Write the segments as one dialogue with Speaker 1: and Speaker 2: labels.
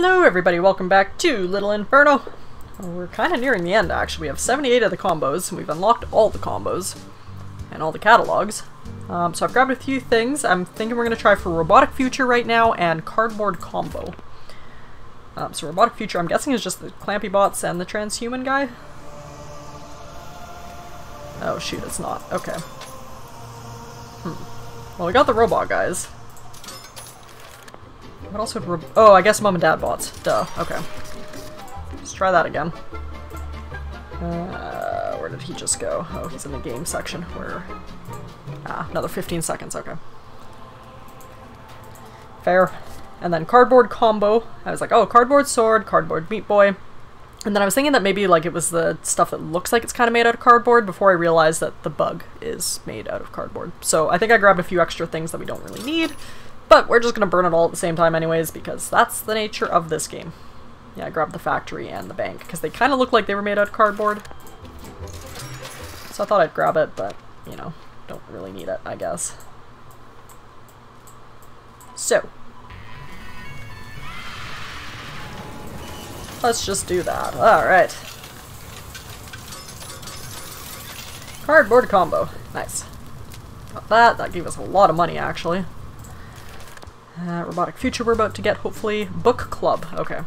Speaker 1: Hello everybody, welcome back to Little Inferno. We're kind of nearing the end actually. We have 78 of the combos, and we've unlocked all the combos. And all the catalogs. Um, so I've grabbed a few things. I'm thinking we're going to try for Robotic Future right now and Cardboard Combo. Um, so Robotic Future I'm guessing is just the Clampy Bots and the Transhuman guy? Oh shoot, it's not. Okay. Hmm. Well, we got the robot guys. What else would Oh, I guess mom and dad bots. Duh. Okay. Let's try that again. Uh, where did he just go? Oh, he's in the game section. Where? Ah, another 15 seconds. Okay. Fair. And then cardboard combo. I was like, oh, cardboard sword, cardboard meat boy. And then I was thinking that maybe like it was the stuff that looks like it's kind of made out of cardboard before I realized that the bug is made out of cardboard. So I think I grabbed a few extra things that we don't really need. But we're just going to burn it all at the same time anyways, because that's the nature of this game. Yeah, I grabbed the factory and the bank, because they kind of look like they were made out of cardboard. So I thought I'd grab it, but, you know, don't really need it, I guess. So. Let's just do that. Alright. Cardboard combo. Nice. Got that. That gave us a lot of money, actually. Uh, robotic Future we're about to get, hopefully. Book Club. Okay.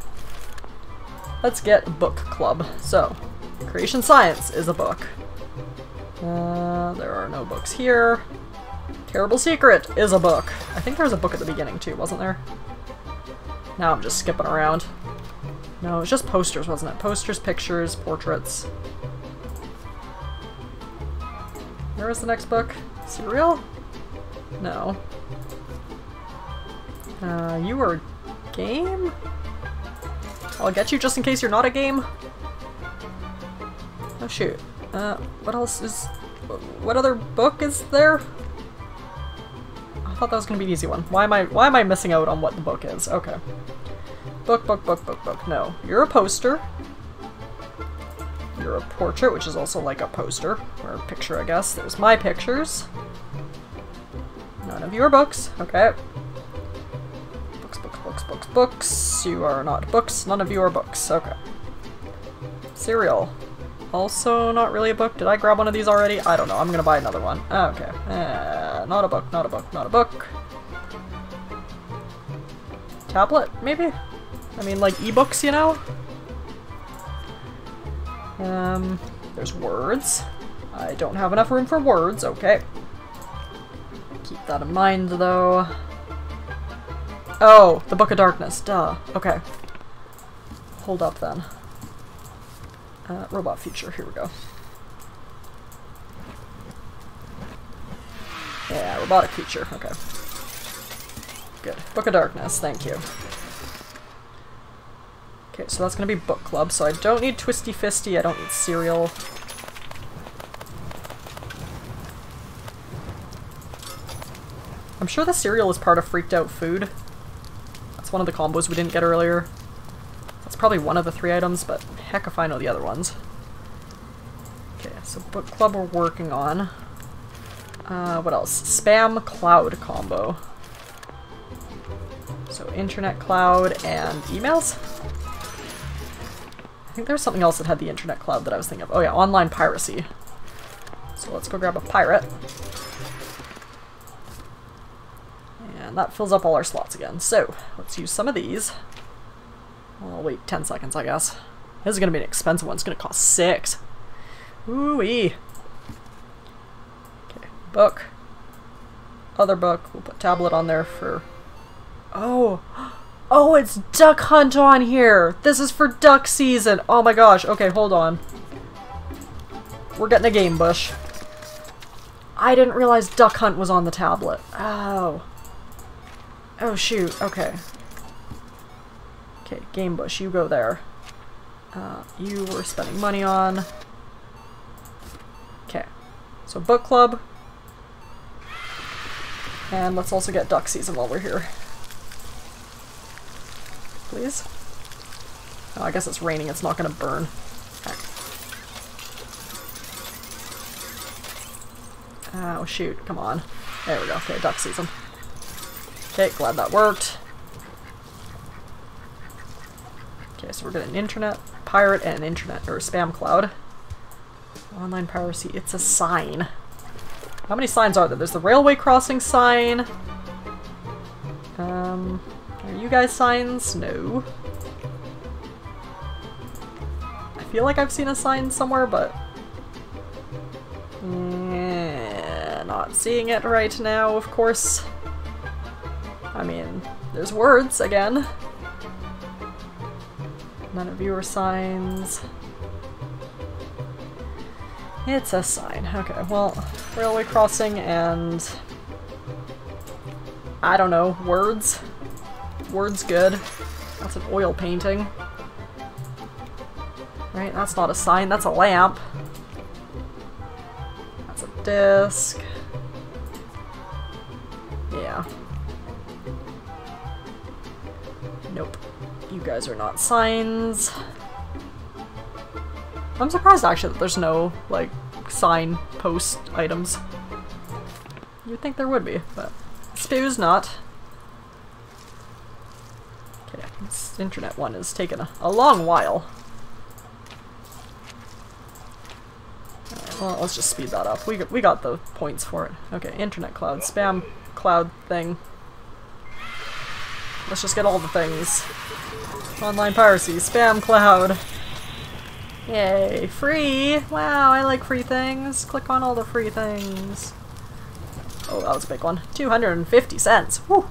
Speaker 1: Let's get Book Club. So, Creation Science is a book. Uh, there are no books here. Terrible Secret is a book. I think there was a book at the beginning too, wasn't there? Now I'm just skipping around. No, it was just posters, wasn't it? Posters, pictures, portraits. Where is the next book? Cereal? No. Uh, you are a game? I'll get you just in case you're not a game. Oh shoot. Uh, what else is... What other book is there? I thought that was gonna be an easy one. Why am I why am I missing out on what the book is? Okay. Book, book, book, book, book. No. You're a poster. You're a portrait, which is also like a poster. Or a picture, I guess. There's my pictures. None of your books. Okay books, books, books. You are not books. None of you are books. Okay. Cereal. Also not really a book. Did I grab one of these already? I don't know. I'm gonna buy another one. Okay. Uh, not a book, not a book, not a book. Tablet, maybe? I mean, like ebooks, you know? Um, there's words. I don't have enough room for words, okay. Keep that in mind, though. Oh, the Book of Darkness. Duh. Okay. Hold up then. Uh, robot future. Here we go. Yeah, robotic future. Okay. Good. Book of Darkness. Thank you. Okay, so that's gonna be book club, so I don't need Twisty Fisty, I don't need cereal. I'm sure the cereal is part of Freaked Out Food one of the combos we didn't get earlier. That's probably one of the three items, but heck if I know the other ones. Okay, so book club we're working on. Uh, what else? Spam cloud combo. So internet cloud and emails? I think there was something else that had the internet cloud that I was thinking of. Oh yeah, online piracy. So let's go grab a pirate. And that fills up all our slots again. So, let's use some of these. I'll wait 10 seconds, I guess. This is to be an expensive one. It's to cost six. Ooh-wee. Okay, book. Other book. We'll put tablet on there for... Oh! Oh, it's Duck Hunt on here! This is for duck season! Oh my gosh. Okay, hold on. We're getting a game bush. I didn't realize Duck Hunt was on the tablet. Oh. Oh shoot, okay. Okay, Game Bush, you go there. Uh, you were spending money on. Okay, so book club. And let's also get duck season while we're here. Please? Oh, I guess it's raining, it's not gonna burn. Heck. Oh shoot, come on. There we go, okay, duck season. Okay, glad that worked. Okay, so we're getting an internet pirate and an internet or spam cloud. Online piracy, it's a sign. How many signs are there? There's the railway crossing sign. Um, are you guys signs? No. I feel like I've seen a sign somewhere, but... Yeah, not seeing it right now, of course. I mean, there's words again. None of viewer signs. It's a sign. Okay, well, railway crossing and... I don't know, words? Words good. That's an oil painting. Right, that's not a sign, that's a lamp. That's a disc. Guys are not signs. I'm surprised actually that there's no, like, sign post items. You'd think there would be, but suppose not. Okay, this internet one is taking a, a long while. well, let's just speed that up. We we got the points for it. Okay, internet cloud, spam cloud thing. Let's just get all the things. Online piracy, spam cloud. Yay, free! Wow, I like free things. Click on all the free things. Oh, that was a big one. 250 cents. Woo!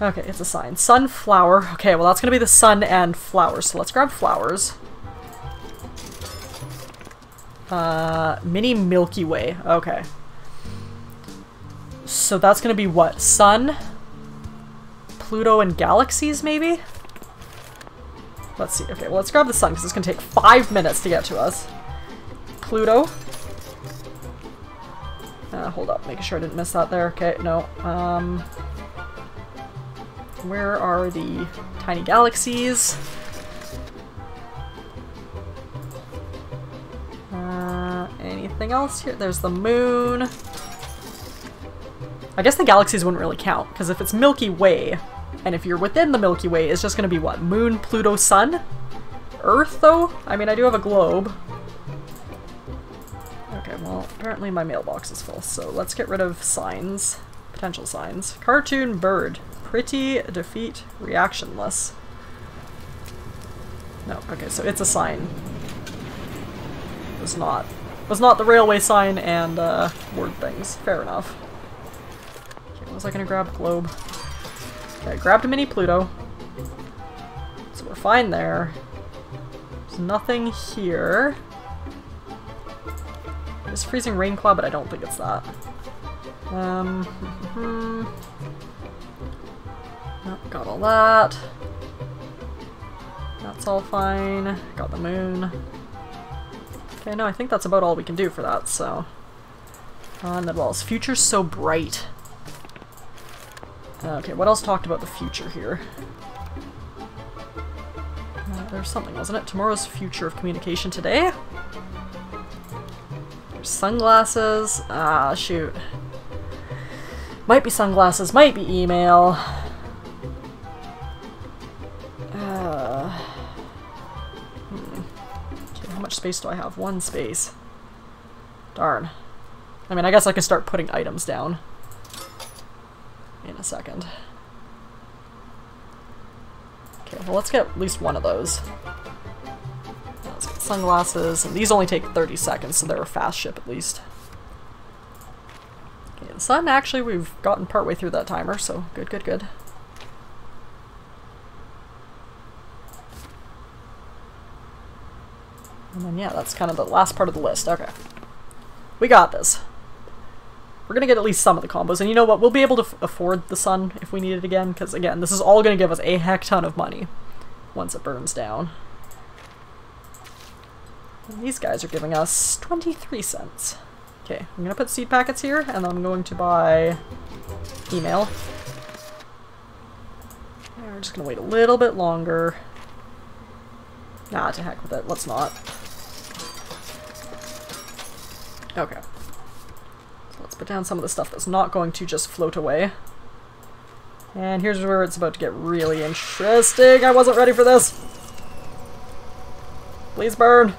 Speaker 1: Okay, it's a sign. Sunflower. Okay, well that's gonna be the sun and flowers. So let's grab flowers. Uh, mini Milky Way. Okay. So that's gonna be what? Sun? Pluto and galaxies, maybe? Let's see. Okay, well, let's grab the sun, because it's going to take five minutes to get to us. Pluto. Uh, hold up, making sure I didn't miss that there. Okay, no. Um, where are the tiny galaxies? Uh, anything else here? There's the moon. I guess the galaxies wouldn't really count, because if it's Milky Way, and if you're within the Milky Way, it's just gonna be what? Moon, Pluto, Sun? Earth, though? I mean, I do have a globe. Okay, well, apparently my mailbox is full, so let's get rid of signs. Potential signs. Cartoon bird. Pretty, defeat, reactionless. No, okay, so it's a sign. It was not. It was not the railway sign and, uh, word things. Fair enough. Okay, was I gonna grab? Globe. Okay, grabbed a mini Pluto. So we're fine there. There's nothing here. It's freezing rain cloud, but I don't think it's that. Um, oh, got all that. That's all fine. Got the moon. Okay, no, I think that's about all we can do for that, so. Uh, and then, well, future's so bright. Okay, what else talked about the future here? Uh, there's something, wasn't it? Tomorrow's future of communication today? There's sunglasses. Ah, shoot. Might be sunglasses, might be email. Uh, hmm. Okay, how much space do I have? One space. Darn. I mean, I guess I can start putting items down a second. Okay, well let's get at least one of those. Let's get sunglasses, and these only take 30 seconds, so they're a fast ship at least. Okay, the sun, actually, we've gotten partway through that timer, so good, good, good. And then, yeah, that's kind of the last part of the list. Okay. We got this. We're gonna get at least some of the combos, and you know what? We'll be able to afford the sun if we need it again, because again, this is all gonna give us a heck ton of money once it burns down. And these guys are giving us 23 cents. Okay, I'm gonna put seed packets here, and I'm going to buy email. we're just gonna wait a little bit longer. Nah, to heck with it, let's not. Okay. Let's put down some of the stuff that's not going to just float away. And here's where it's about to get really interesting. I wasn't ready for this. Please burn.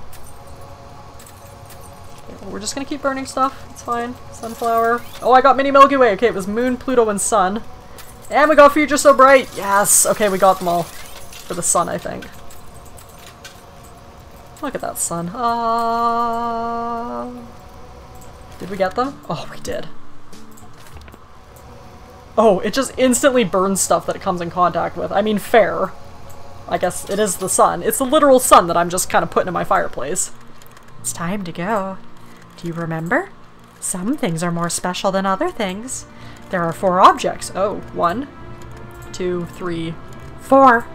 Speaker 1: We're just gonna keep burning stuff. It's fine. Sunflower. Oh, I got Mini Milky Way. Okay, it was Moon, Pluto, and Sun. And we got Future So Bright. Yes. Okay, we got them all. For the sun, I think. Look at that sun. Ah. Uh... Did we get them? Oh, we did. Oh, it just instantly burns stuff that it comes in contact with. I mean, fair. I guess it is the sun. It's the literal sun that I'm just kind of putting in my fireplace.
Speaker 2: It's time to go. Do you remember? Some things are more special than other things. There are four objects.
Speaker 1: Oh, one, two, three,
Speaker 2: four.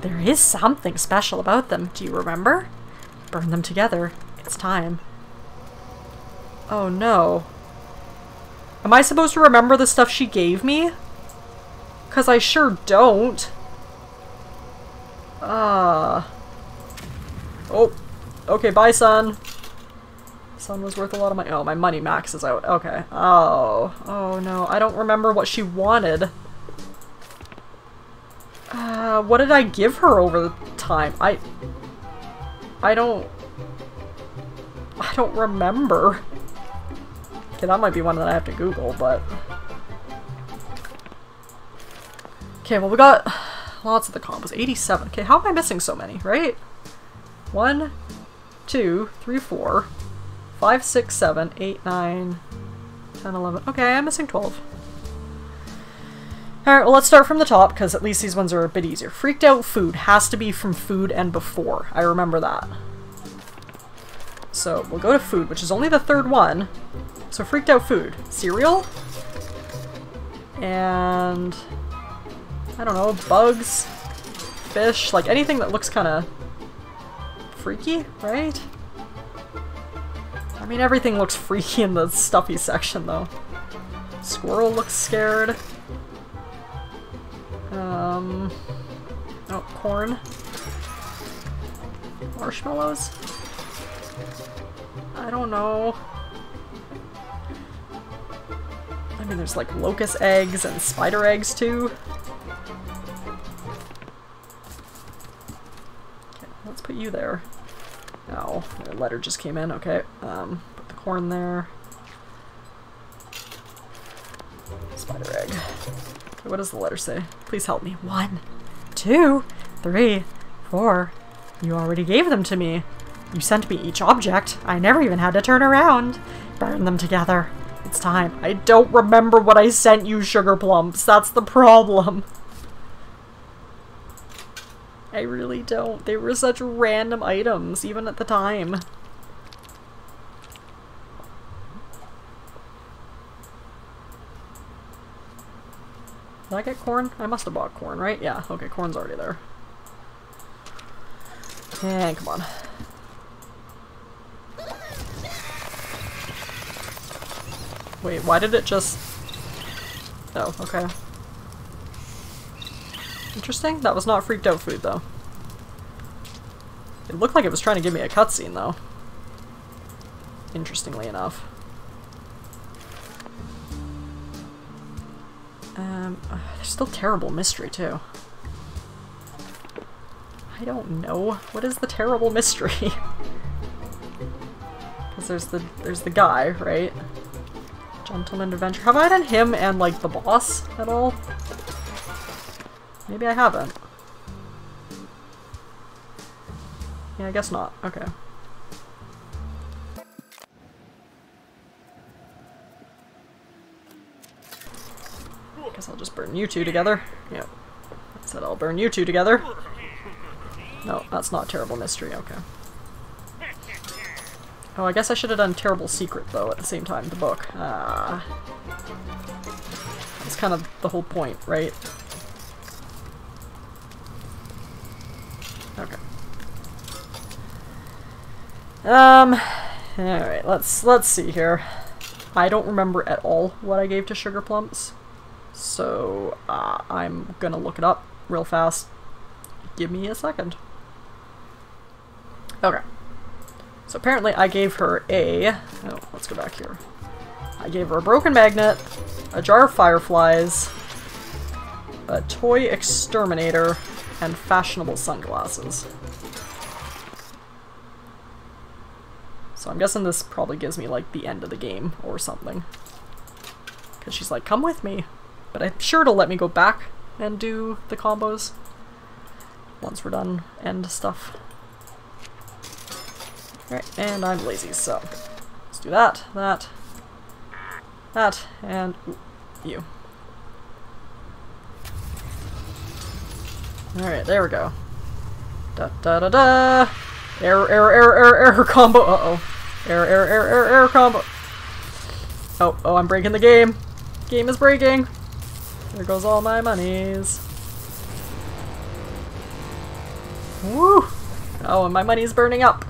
Speaker 2: There is something special about them. Do you remember? Burn them together. It's time.
Speaker 1: Oh no. Am I supposed to remember the stuff she gave me? Because I sure don't. Ah. Uh. Oh. Okay, bye, sun. Sun was worth a lot of money. Oh, my money max is out. Okay. Oh. Oh, no. I don't remember what she wanted. Uh, what did I give her over the time? I... I don't... I don't remember. Okay, that might be one that I have to Google, but... Okay, well we got lots of the combos. 87. Okay, how am I missing so many, right? One, two, three, four, five, six, seven, eight, nine, ten, eleven. Okay, I'm missing 12. Alright, well let's start from the top, because at least these ones are a bit easier. Freaked Out Food has to be from food and before. I remember that. So we'll go to food, which is only the third one. So freaked out food. Cereal? And... I don't know, bugs? Fish? Like anything that looks kind of freaky, right? I mean, everything looks freaky in the stuffy section, though. Squirrel looks scared. Um... Oh, corn. Marshmallows? I don't know. I mean, there's like locust eggs and spider eggs too. Okay, let's put you there. Oh, a letter just came in. Okay, um, put the corn there. Spider egg. Okay, what does the letter say? Please help me.
Speaker 2: One, two, three, four. You already gave them to me. You sent me each object. I never even had to turn around. Burn them together. It's time.
Speaker 1: I don't remember what I sent you, Sugar Plumps. That's the problem. I really don't. They were such random items, even at the time. Did I get corn? I must have bought corn, right? Yeah, okay, corn's already there. And come on. Wait, why did it just... Oh, okay. Interesting. That was not freaked out food, though. It looked like it was trying to give me a cutscene, though. Interestingly enough. Um, uh, there's still terrible mystery, too. I don't know. What is the terrible mystery? Because there's the there's the guy, right? Gentleman Adventure. Have I done him and, like, the boss at all? Maybe I haven't. Yeah, I guess not. Okay. I Guess I'll just burn you two together. Yep. I said I'll burn you two together. No, that's not Terrible Mystery. Okay. Oh, I guess I should have done Terrible Secret, though, at the same time, the book. Ah. That's kind of the whole point, right? Okay. Um, alright, let's, let's see here. I don't remember at all what I gave to Sugar Plumps, so uh, I'm gonna look it up real fast. Give me a second. Okay. So apparently I gave her a... Oh, let's go back here. I gave her a broken magnet, a jar of fireflies, a toy exterminator, and fashionable sunglasses. So I'm guessing this probably gives me like the end of the game or something. Because she's like, come with me. But I'm sure it'll let me go back and do the combos once we're done end stuff. Alright, and I'm lazy, so let's do that, that, that, and ooh, you. Alright, there we go. Da da da da! Error, error, error, error, error combo! Uh-oh. Error, error, error, error, error combo! Oh, oh, I'm breaking the game! Game is breaking! There goes all my monies. Woo! Oh, and my money's burning up.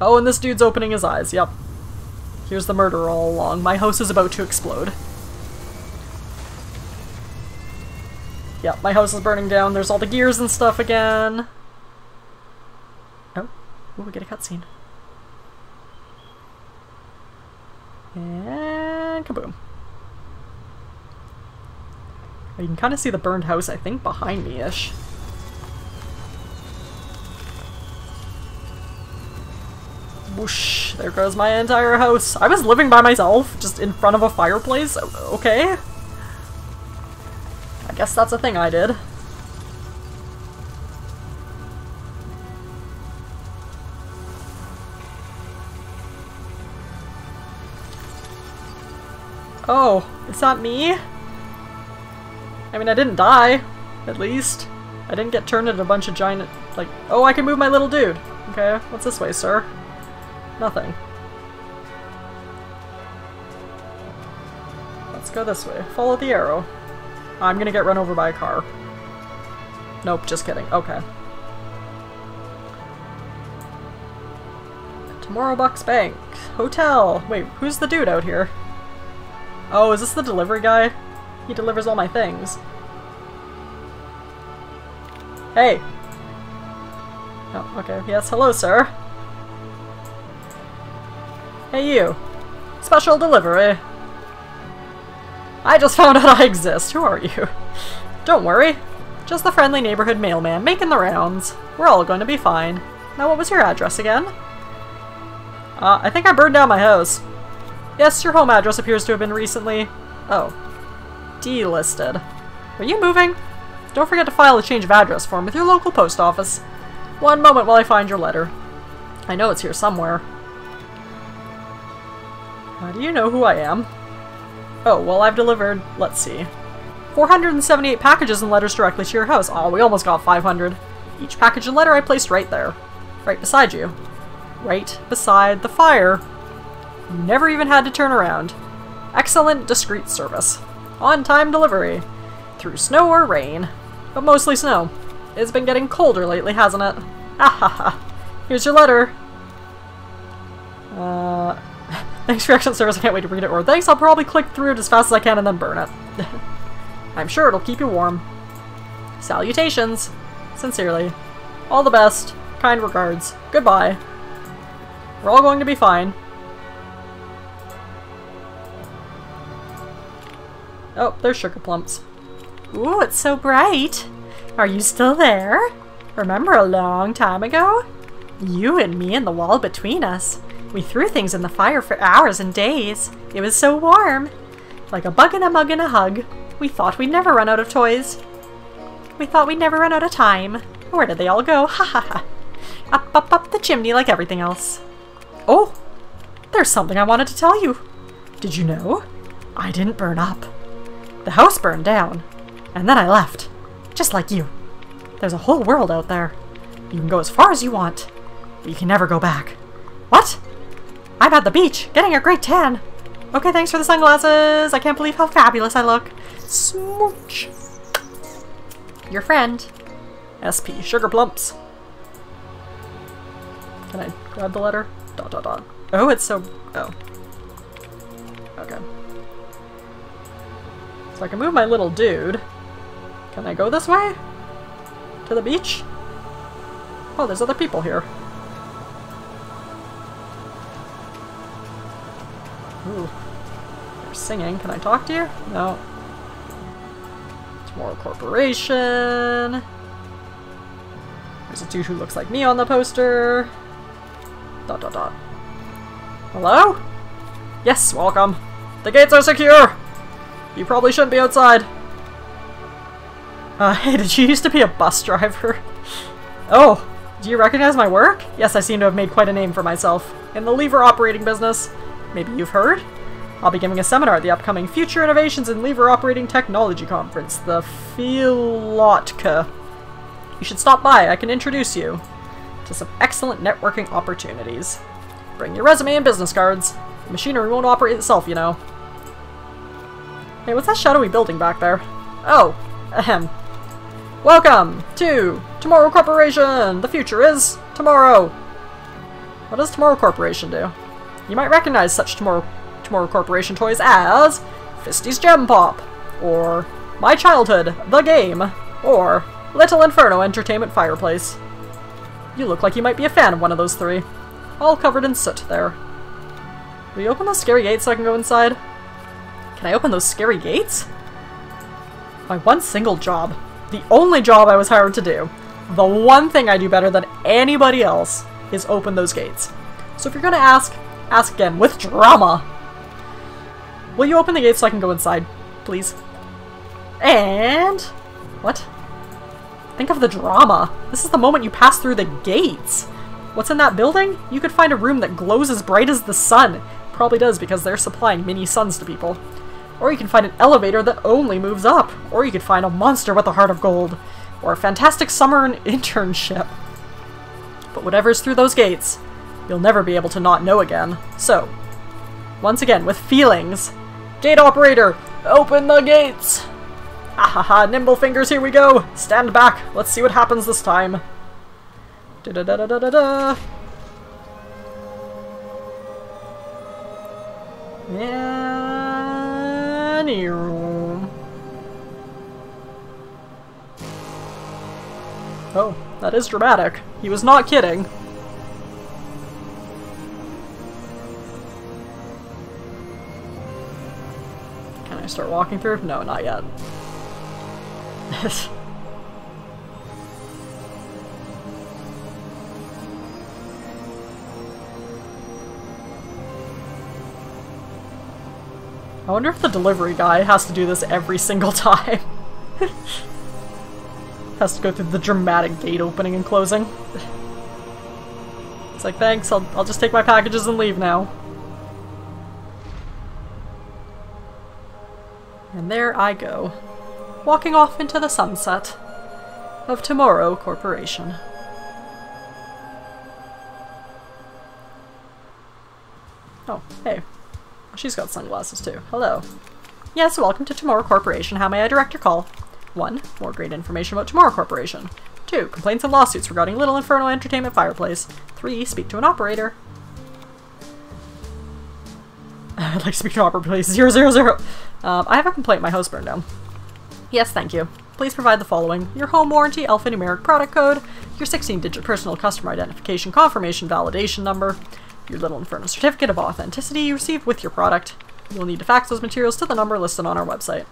Speaker 1: Oh, and this dude's opening his eyes, yep. Here's the murder all along. My house is about to explode. Yep, my house is burning down. There's all the gears and stuff again. Oh. Ooh, we get a cutscene. And kaboom. You can kind of see the burned house, I think, behind me-ish. Whoosh, there goes my entire house. I was living by myself, just in front of a fireplace. Okay. I guess that's a thing I did. Oh, is that me? I mean, I didn't die, at least. I didn't get turned into a bunch of giant, like, oh, I can move my little dude. Okay, what's this way, sir? Nothing. Let's go this way. Follow the arrow. I'm gonna get run over by a car. Nope, just kidding. Okay. Tomorrow Bucks Bank. Hotel. Wait, who's the dude out here? Oh, is this the delivery guy? He delivers all my things. Hey! Oh, okay. Yes, hello, sir. Hey, you. Special delivery. I just found out I exist. Who are you? Don't worry. Just the friendly neighborhood mailman making the rounds. We're all going to be fine. Now, what was your address again? Uh, I think I burned down my house. Yes, your home address appears to have been recently... Oh. Delisted. Are you moving? Don't forget to file a change of address form with your local post office. One moment while I find your letter. I know it's here somewhere. How do you know who I am? Oh, well I've delivered, let's see, 478 packages and letters directly to your house. Oh, we almost got 500. Each package and letter I placed right there. Right beside you. Right beside the fire. You never even had to turn around. Excellent, discreet service. On-time delivery. Through snow or rain. But mostly snow. It's been getting colder lately, hasn't it? Ah ha ha. Here's your letter. Thanks for excellent service, I can't wait to read it. Or thanks, I'll probably click through it as fast as I can and then burn it. I'm sure it'll keep you warm. Salutations. Sincerely. All the best. Kind regards. Goodbye. We're all going to be fine. Oh, there's sugar plumps.
Speaker 2: Ooh, it's so bright. Are you still there? Remember a long time ago? You and me and the wall between us. We threw things in the fire for hours and days. It was so warm. Like a bug in a mug in a hug. We thought we'd never run out of toys. We thought we'd never run out of time. Where did they all go? Ha ha ha. Up, up, up the chimney like everything else. Oh! There's something I wanted to tell you. Did you know? I didn't burn up. The house burned down. And then I left. Just like you. There's a whole world out there. You can go as far as you want. But you can never go back. What? I'm at the beach, getting a great tan. Okay, thanks for the sunglasses. I can't believe how fabulous I look. Smooch. Your friend.
Speaker 1: SP, sugar plumps. Can I grab the letter? Dot dot dot. Oh, it's so... oh. Okay. So I can move my little dude. Can I go this way? To the beach? Oh, there's other people here. Ooh. They're singing. Can I talk to you? No. Tomorrow Corporation. There's a dude who looks like me on the poster. Dot dot dot. Hello? Yes, welcome. The gates are secure! You probably shouldn't be outside. Uh, hey, did you used to be a bus driver? oh, do you recognize my work? Yes, I seem to have made quite a name for myself. In the lever operating business. Maybe you've heard? I'll be giving a seminar at the upcoming Future Innovations in Lever Operating Technology Conference, the Filotka. You should stop by, I can introduce you to some excellent networking opportunities. Bring your resume and business cards. The machinery won't operate itself, you know. Hey, what's that shadowy building back there? Oh, ahem. Welcome to Tomorrow Corporation! The future is tomorrow! What does Tomorrow Corporation do? You might recognize such Tomorrow Tomorrow Corporation toys as Fisty's Gem Pop, or My Childhood, The Game, or Little Inferno Entertainment Fireplace. You look like you might be a fan of one of those three. All covered in soot there. Will you open those scary gates so I can go inside? Can I open those scary gates? My one single job. The only job I was hired to do. The one thing I do better than anybody else is open those gates. So if you're gonna ask, ask again with drama. Will you open the gates so I can go inside, please? And... What? Think of the drama. This is the moment you pass through the gates. What's in that building? You could find a room that glows as bright as the sun. Probably does because they're supplying mini suns to people. Or you can find an elevator that only moves up. Or you could find a monster with a heart of gold. Or a fantastic summer internship. But whatever's through those gates, you'll never be able to not know again. So, once again, with feelings, Gate operator, open the gates! Ahaha, nimble fingers, here we go! Stand back, let's see what happens this time. Da da da da da da da! And... Oh, that is dramatic. He was not kidding. I start walking through? No, not yet. I wonder if the delivery guy has to do this every single time. has to go through the dramatic gate opening and closing. It's like, thanks, I'll, I'll just take my packages and leave now. And there I go, walking off into the sunset of Tomorrow Corporation. Oh, hey. She's got sunglasses too. Hello. Yes, welcome to Tomorrow Corporation. How may I direct your call? 1. More great information about Tomorrow Corporation. 2. Complaints and lawsuits regarding Little Inferno Entertainment Fireplace. 3. Speak to an operator. I'd like to speak to operator, please. 000. Um, I have a complaint. My house burned down. Yes, thank you. Please provide the following. Your home warranty alphanumeric product code, your 16-digit personal customer identification confirmation validation number, your Little Inferno certificate of authenticity you received with your product. You'll need to fax those materials to the number listed on our website.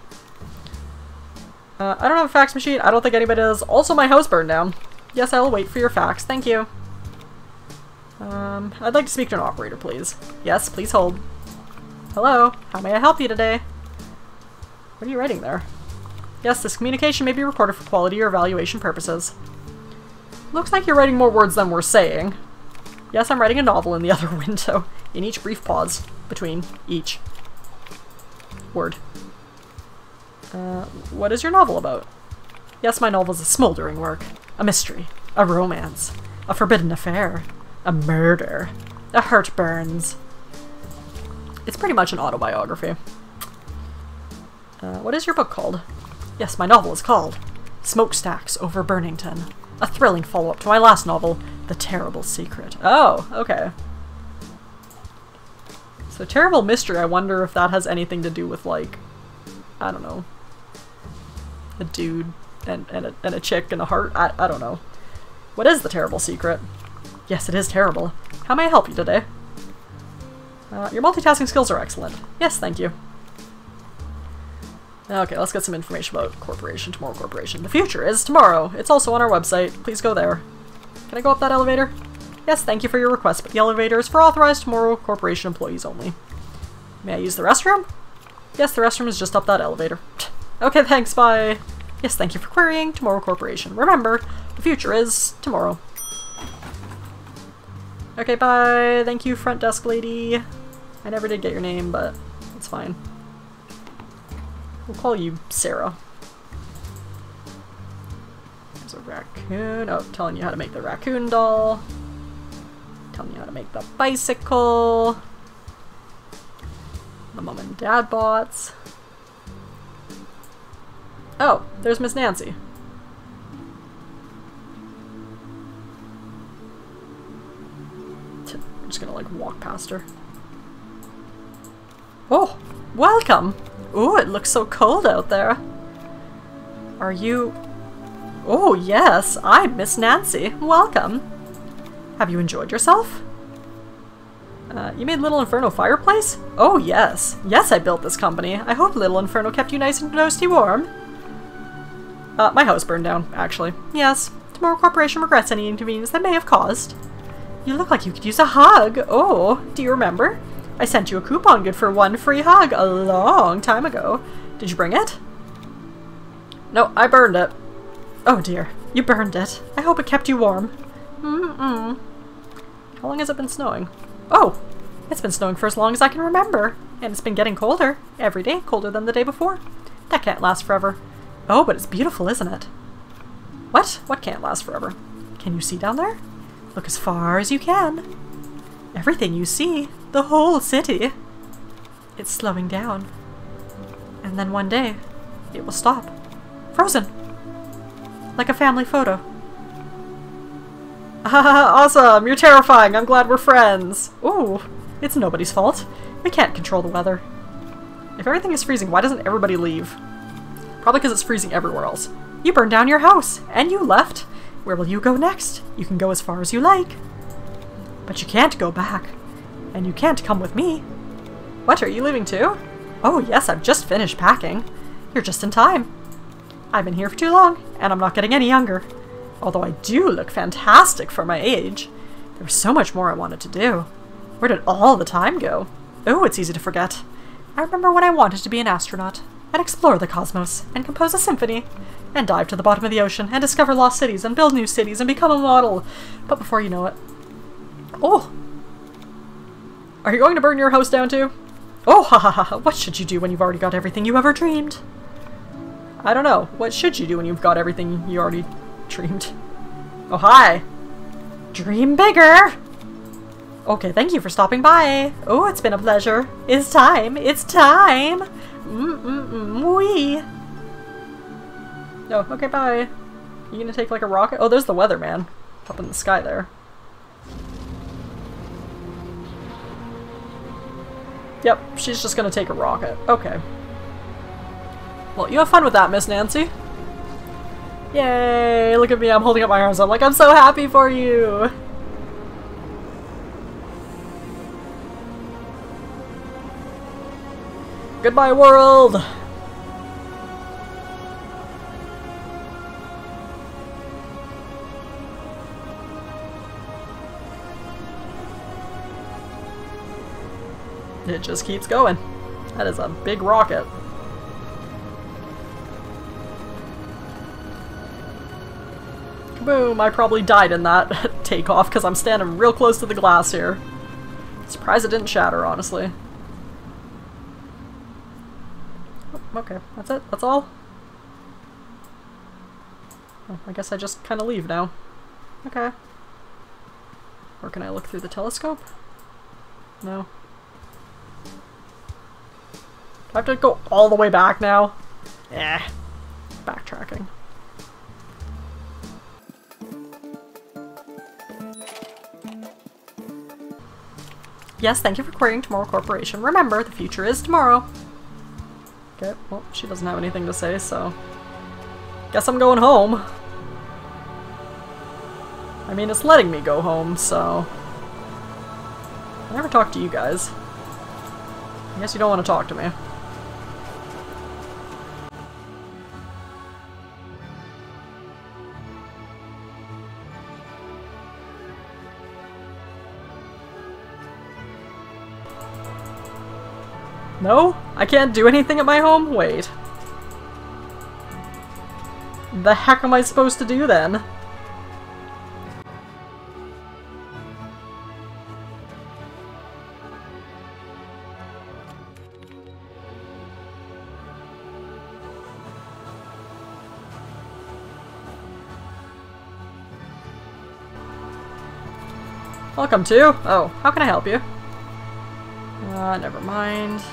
Speaker 1: Uh, I don't have a fax machine. I don't think anybody does. Also, my house burned down. Yes, I will wait for your fax. Thank you. Um, I'd like to speak to an operator, please. Yes, please hold. Hello, how may I help you today? What are you writing there? Yes, this communication may be recorded for quality or evaluation purposes. Looks like you're writing more words than we're saying. Yes, I'm writing a novel in the other window, in each brief pause between each word. Uh, what is your novel about? Yes, my novel is a smoldering work. A mystery. A romance. A forbidden affair. A murder. A heart burns. It's pretty much an autobiography. Uh, what is your book called? Yes, my novel is called Smokestacks over Burnington. A thrilling follow-up to my last novel, The Terrible Secret. Oh, okay. So Terrible Mystery, I wonder if that has anything to do with, like, I don't know, a dude and, and, a, and a chick and a heart? I, I don't know. What is The Terrible Secret? Yes, it is terrible. How may I help you today? Uh, your multitasking skills are excellent. Yes, thank you. Okay, let's get some information about Corporation, Tomorrow Corporation. The future is tomorrow. It's also on our website. Please go there. Can I go up that elevator? Yes, thank you for your request, but the elevator is for authorized Tomorrow Corporation employees only. May I use the restroom? Yes, the restroom is just up that elevator. okay, thanks, bye. Yes, thank you for querying Tomorrow Corporation. Remember, the future is tomorrow. Okay, bye. Thank you, front desk lady. I never did get your name, but it's fine. We'll call you Sarah. There's a raccoon. Oh, telling you how to make the raccoon doll. Telling you how to make the bicycle. The mom and dad bots. Oh, there's Miss Nancy. I'm just gonna like walk past her. Oh, welcome! Oh, it looks so cold out there. Are you... Oh, yes, I'm Miss Nancy. Welcome. Have you enjoyed yourself? Uh, you made Little Inferno fireplace? Oh, yes. Yes, I built this company. I hope Little Inferno kept you nice and toasty warm. Uh, my house burned down, actually. Yes. Tomorrow Corporation regrets any inconvenience that may have caused. You look like you could use a hug. Oh, do you remember? I sent you a coupon good for one free hug a long time ago. Did you bring it? No, I burned it. Oh dear, you burned it. I hope it kept you warm. Mm-mm. How long has it been snowing? Oh, it's been snowing for as long as I can remember. And it's been getting colder. Every day, colder than the day before. That can't last forever. Oh, but it's beautiful, isn't it? What? What can't last forever? Can you see down there? Look as far as you can. Everything you see, the whole city, it's slowing down. And then one day, it will stop. Frozen. Like a family photo. awesome! You're terrifying! I'm glad we're friends! Ooh, it's nobody's fault. We can't control the weather. If everything is freezing, why doesn't everybody leave? Probably because it's freezing everywhere else. You burned down your house, and you left. Where will you go next? You can go as far as you like. But you can't go back. And you can't come with me. What, are you leaving too? Oh yes, I've just finished packing. You're just in time. I've been here for too long, and I'm not getting any younger. Although I do look fantastic for my age. There was so much more I wanted to do. Where did all the time go? Oh, it's easy to forget. I remember when I wanted to be an astronaut, and explore the cosmos, and compose a symphony, and dive to the bottom of the ocean, and discover lost cities, and build new cities, and become a model. But before you know it, Oh! Are you going to burn your house down too? Oh, ha ha ha! What should you do when you've already got everything you ever dreamed? I don't know. What should you do when you've got everything you already dreamed? Oh, hi! Dream bigger! Okay, thank you for stopping by. Oh, it's been a pleasure. It's time. It's time. Mm-mm-mm. Wee. Oh, okay, bye. You gonna take like a rocket? Oh, there's the weatherman up in the sky there. Yep, she's just gonna take a rocket. Okay. Well, you have fun with that, Miss Nancy. Yay! Look at me, I'm holding up my arms. I'm like, I'm so happy for you! Goodbye, world! Just keeps going. That is a big rocket. Boom! I probably died in that takeoff because I'm standing real close to the glass here. Surprised it didn't shatter, honestly. Oh, okay, that's it? That's all? Oh, I guess I just kind of leave now. Okay. Or can I look through the telescope? No. I have to go all the way back now? Eh. Backtracking. Yes, thank you for querying Tomorrow Corporation. Remember, the future is tomorrow. Okay, well, she doesn't have anything to say, so... Guess I'm going home. I mean, it's letting me go home, so... I never talked to you guys. I guess you don't want to talk to me. No? I can't do anything at my home? Wait. The heck am I supposed to do then? Welcome to. Oh, how can I help you? Uh, never mind.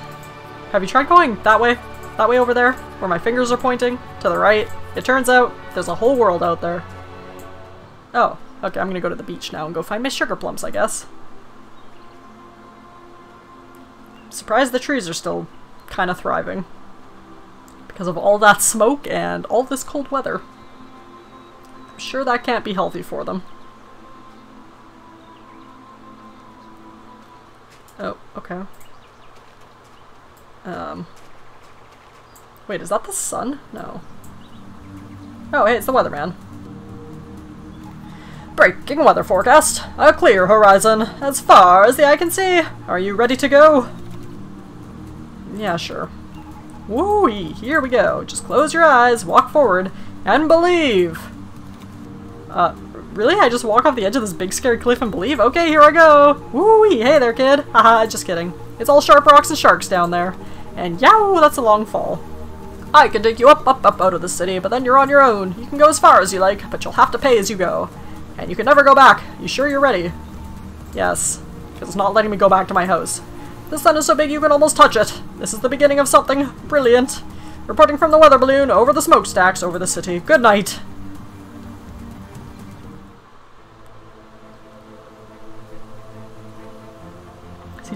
Speaker 1: Have you tried going that way? That way over there? Where my fingers are pointing? To the right? It turns out there's a whole world out there. Oh, okay, I'm gonna go to the beach now and go find my sugar plums, I guess. Surprised the trees are still kind of thriving. Because of all that smoke and all this cold weather. I'm sure that can't be healthy for them. Oh, okay. Um. Wait, is that the sun? No. Oh, hey, it's the weatherman. Breaking weather forecast. A clear horizon, as far as the eye can see. Are you ready to go? Yeah, sure. woo -wee, here we go. Just close your eyes, walk forward, and believe. Uh, really? I just walk off the edge of this big scary cliff and believe? Okay, here I go! Woo-wee! Hey there, kid! Haha, just kidding. It's all sharp rocks and sharks down there. And yow, that's a long fall. I can take you up, up, up out of the city, but then you're on your own. You can go as far as you like, but you'll have to pay as you go. And you can never go back. You sure you're ready? Yes, because it's not letting me go back to my house. The sun is so big you can almost touch it. This is the beginning of something brilliant. Reporting from the weather balloon over the smokestacks over the city. Good night.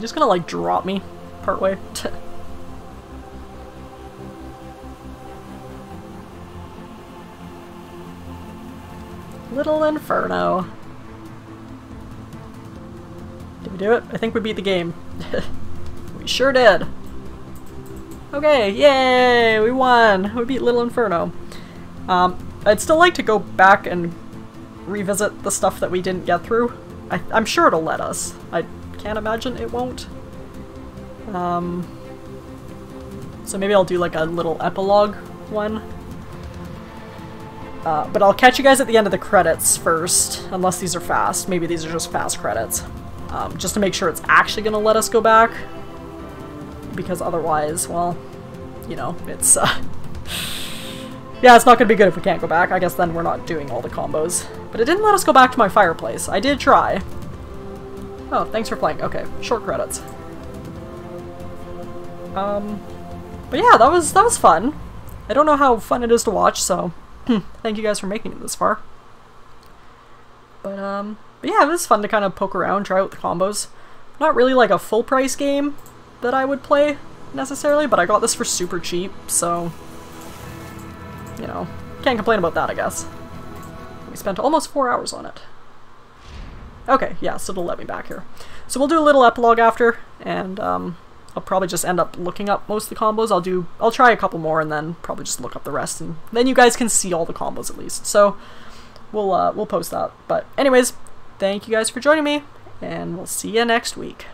Speaker 1: Just gonna like drop me partway? Little Inferno. Did we do it? I think we beat the game. we sure did. Okay, yay! We won! We beat Little Inferno. Um, I'd still like to go back and revisit the stuff that we didn't get through. I am sure it'll let us. I can't imagine it won't. Um, so maybe I'll do like a little epilogue one. Uh, but I'll catch you guys at the end of the credits first, unless these are fast. Maybe these are just fast credits. Um, just to make sure it's actually going to let us go back. Because otherwise, well, you know, it's... Uh, yeah, it's not going to be good if we can't go back. I guess then we're not doing all the combos. But it didn't let us go back to my fireplace. I did try. Oh, thanks for playing. Okay, short credits. Um, but yeah, that was that was fun. I don't know how fun it is to watch, so Hmm, thank you guys for making it this far. But, um, but yeah, it was fun to kind of poke around, try out the combos. Not really like a full price game that I would play, necessarily, but I got this for super cheap, so, you know, can't complain about that, I guess. We spent almost four hours on it. Okay, yeah, so it'll let me back here. So we'll do a little epilogue after, and, um, I'll probably just end up looking up most of the combos. I'll do, I'll try a couple more and then probably just look up the rest and then you guys can see all the combos at least. So we'll, uh, we'll post that. But anyways, thank you guys for joining me and we'll see you next week.